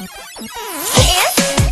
Yeah.